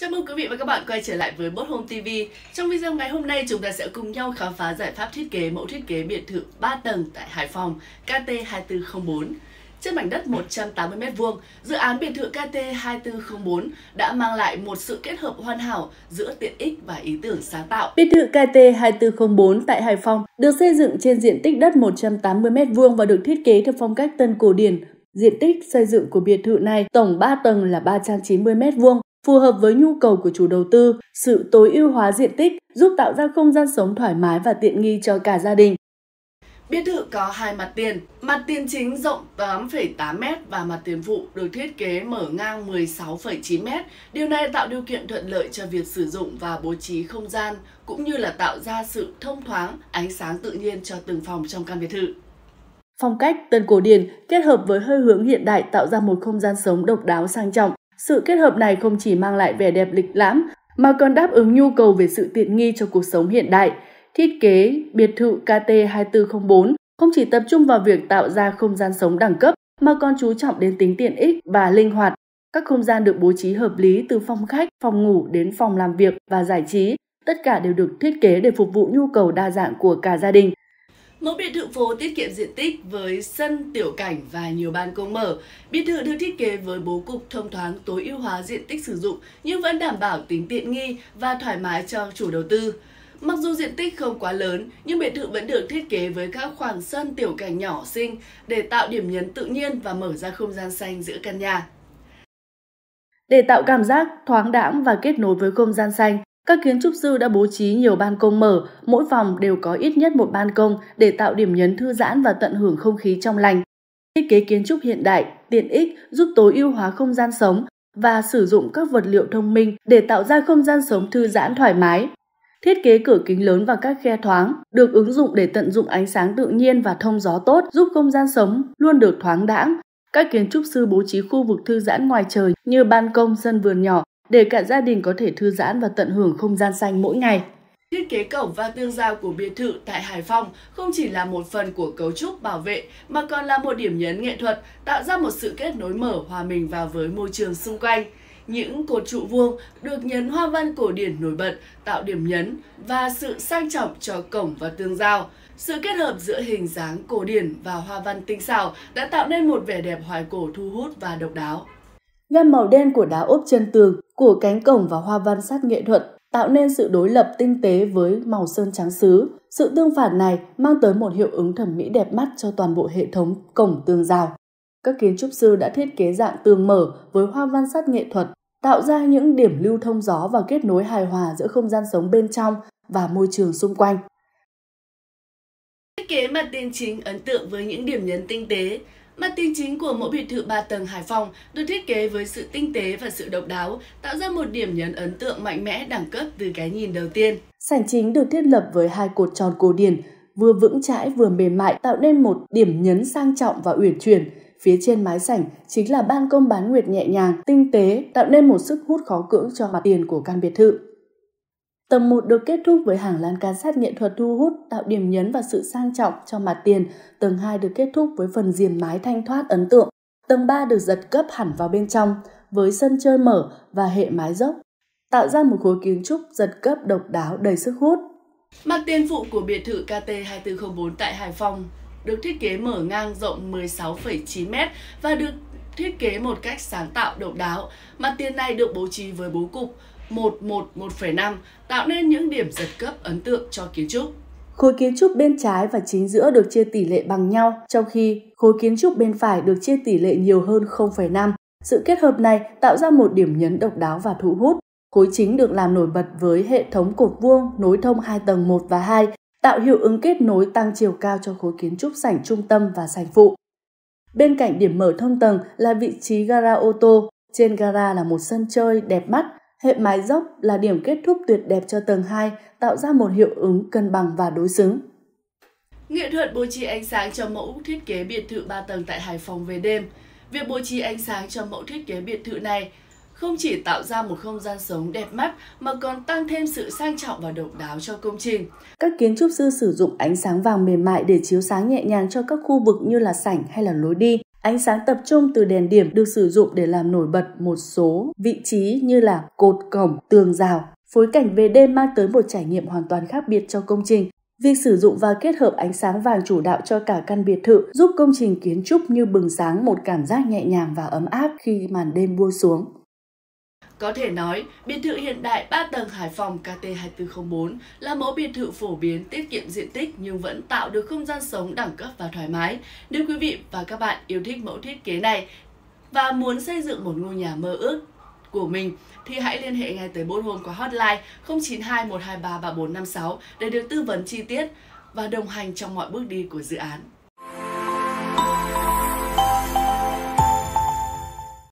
Chào mừng quý vị và các bạn quay trở lại với bot Home TV. Trong video ngày hôm nay chúng ta sẽ cùng nhau khám phá giải pháp thiết kế mẫu thiết kế biệt thự 3 tầng tại Hải Phòng KT2404. Trên mảnh đất 180m2, dự án biệt thự KT2404 đã mang lại một sự kết hợp hoàn hảo giữa tiện ích và ý tưởng sáng tạo. Biệt thự KT2404 tại Hải Phòng được xây dựng trên diện tích đất 180m2 và được thiết kế theo phong cách tân cổ điển. Diện tích xây dựng của biệt thự này tổng 3 tầng là 390m2, phù hợp với nhu cầu của chủ đầu tư, sự tối ưu hóa diện tích giúp tạo ra không gian sống thoải mái và tiện nghi cho cả gia đình. Biệt thự có hai mặt tiền, mặt tiền chính rộng 8,8m và mặt tiền phụ được thiết kế mở ngang 16,9m. Điều này tạo điều kiện thuận lợi cho việc sử dụng và bố trí không gian, cũng như là tạo ra sự thông thoáng, ánh sáng tự nhiên cho từng phòng trong căn biệt thự. Phong cách tân cổ điển kết hợp với hơi hướng hiện đại tạo ra một không gian sống độc đáo sang trọng. Sự kết hợp này không chỉ mang lại vẻ đẹp lịch lãm, mà còn đáp ứng nhu cầu về sự tiện nghi cho cuộc sống hiện đại. Thiết kế biệt thự KT2404 không chỉ tập trung vào việc tạo ra không gian sống đẳng cấp, mà còn chú trọng đến tính tiện ích và linh hoạt. Các không gian được bố trí hợp lý từ phòng khách, phòng ngủ đến phòng làm việc và giải trí, tất cả đều được thiết kế để phục vụ nhu cầu đa dạng của cả gia đình. Mẫu biệt thự phố tiết kiệm diện tích với sân tiểu cảnh và nhiều ban công mở. Biệt thự được thiết kế với bố cục thông thoáng tối ưu hóa diện tích sử dụng nhưng vẫn đảm bảo tính tiện nghi và thoải mái cho chủ đầu tư. Mặc dù diện tích không quá lớn, nhưng biệt thự vẫn được thiết kế với các khoảng sân tiểu cảnh nhỏ xinh để tạo điểm nhấn tự nhiên và mở ra không gian xanh giữa căn nhà. Để tạo cảm giác thoáng đãng và kết nối với không gian xanh, các kiến trúc sư đã bố trí nhiều ban công mở, mỗi phòng đều có ít nhất một ban công để tạo điểm nhấn thư giãn và tận hưởng không khí trong lành. Thiết kế kiến trúc hiện đại, tiện ích giúp tối ưu hóa không gian sống và sử dụng các vật liệu thông minh để tạo ra không gian sống thư giãn thoải mái. Thiết kế cửa kính lớn và các khe thoáng được ứng dụng để tận dụng ánh sáng tự nhiên và thông gió tốt giúp không gian sống luôn được thoáng đãng. Các kiến trúc sư bố trí khu vực thư giãn ngoài trời như ban công, sân vườn nhỏ để cả gia đình có thể thư giãn và tận hưởng không gian xanh mỗi ngày. Thiết kế cổng và tường rào của biệt thự tại Hải Phòng không chỉ là một phần của cấu trúc bảo vệ mà còn là một điểm nhấn nghệ thuật, tạo ra một sự kết nối mở hòa mình vào với môi trường xung quanh. Những cột trụ vuông được nhấn hoa văn cổ điển nổi bật, tạo điểm nhấn và sự sang trọng cho cổng và tường rào. Sự kết hợp giữa hình dáng cổ điển và hoa văn tinh xảo đã tạo nên một vẻ đẹp hoài cổ thu hút và độc đáo. Gam màu đen của đá ốp chân tường, của cánh cổng và hoa văn sắt nghệ thuật tạo nên sự đối lập tinh tế với màu sơn trắng xứ. Sự tương phản này mang tới một hiệu ứng thẩm mỹ đẹp mắt cho toàn bộ hệ thống cổng tường rào. Các kiến trúc sư đã thiết kế dạng tường mở với hoa văn sắt nghệ thuật, tạo ra những điểm lưu thông gió và kết nối hài hòa giữa không gian sống bên trong và môi trường xung quanh. Thiết kế mặt tiền chính ấn tượng với những điểm nhấn tinh tế, Mặt tiền chính của mẫu biệt thự 3 tầng Hải Phòng được thiết kế với sự tinh tế và sự độc đáo, tạo ra một điểm nhấn ấn tượng mạnh mẽ đẳng cấp từ cái nhìn đầu tiên. Sảnh chính được thiết lập với hai cột tròn cổ điển, vừa vững chãi vừa mềm mại tạo nên một điểm nhấn sang trọng và uyển chuyển. Phía trên mái sảnh chính là ban công bán nguyệt nhẹ nhàng, tinh tế, tạo nên một sức hút khó cưỡng cho mặt tiền của căn biệt thự. Tầng 1 được kết thúc với hàng lan can sát nghệ thuật thu hút, tạo điểm nhấn và sự sang trọng cho mặt tiền. Tầng 2 được kết thúc với phần diềm mái thanh thoát ấn tượng. Tầng 3 được giật cấp hẳn vào bên trong với sân chơi mở và hệ mái dốc, tạo ra một khối kiến trúc giật cấp độc đáo đầy sức hút. Mặt tiền phụ của biệt thự KT2404 tại Hải Phòng được thiết kế mở ngang rộng 16,9m và được thiết kế một cách sáng tạo độc đáo. Mặt tiền này được bố trí với bố cục 111,5 tạo nên những điểm giật cấp ấn tượng cho kiến trúc. Khối kiến trúc bên trái và chính giữa được chia tỷ lệ bằng nhau, trong khi khối kiến trúc bên phải được chia tỷ lệ nhiều hơn 0,5. Sự kết hợp này tạo ra một điểm nhấn độc đáo và thu hút. Khối chính được làm nổi bật với hệ thống cột vuông nối thông hai tầng 1 và 2, tạo hiệu ứng kết nối tăng chiều cao cho khối kiến trúc sảnh trung tâm và sảnh phụ. Bên cạnh điểm mở thông tầng là vị trí gara ô tô, trên gara là một sân chơi đẹp mắt Hệ mái dốc là điểm kết thúc tuyệt đẹp cho tầng 2, tạo ra một hiệu ứng cân bằng và đối xứng. Nghệ thuật bố trí ánh sáng cho mẫu thiết kế biệt thự 3 tầng tại Hải Phòng về đêm. Việc bố trí ánh sáng cho mẫu thiết kế biệt thự này không chỉ tạo ra một không gian sống đẹp mắt mà còn tăng thêm sự sang trọng và độc đáo cho công trình. Các kiến trúc sư sử dụng ánh sáng vàng mềm mại để chiếu sáng nhẹ nhàng cho các khu vực như là sảnh hay là lối đi, Ánh sáng tập trung từ đèn điểm được sử dụng để làm nổi bật một số vị trí như là cột cổng, tường rào. Phối cảnh về đêm mang tới một trải nghiệm hoàn toàn khác biệt cho công trình. Việc sử dụng và kết hợp ánh sáng vàng chủ đạo cho cả căn biệt thự giúp công trình kiến trúc như bừng sáng một cảm giác nhẹ nhàng và ấm áp khi màn đêm buông xuống. Có thể nói, biệt thự hiện đại 3 tầng Hải Phòng KT2404 là mẫu biệt thự phổ biến tiết kiệm diện tích nhưng vẫn tạo được không gian sống đẳng cấp và thoải mái. Nếu quý vị và các bạn yêu thích mẫu thiết kế này và muốn xây dựng một ngôi nhà mơ ước của mình thì hãy liên hệ ngay tới Bốt Home qua hotline 092 123 3456 để được tư vấn chi tiết và đồng hành trong mọi bước đi của dự án.